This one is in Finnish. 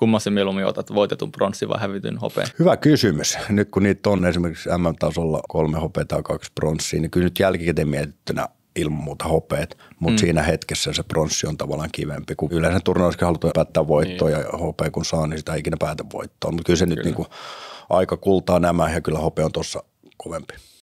kummassa mieluummin otat voitetun pronssi vai hävityn hopeen? Hyvä kysymys. Nyt kun niitä on esimerkiksi MM-tasolla kolme hopeaa tai kaksi pronssia, niin kyllä nyt jälkikäteen mietittynä ilman muuta hopeet, mutta mm. siinä hetkessä se pronssi on tavallaan kivempi, kun yleensä turnauskin halutaan päättää voittoa niin. ja hopea kun saa, niin sitä ei ikinä päätä voittoa, mutta kyllä se kyllä. nyt niin kuin aika kultaa nämä ja kyllä hopea on tuossa kovempi.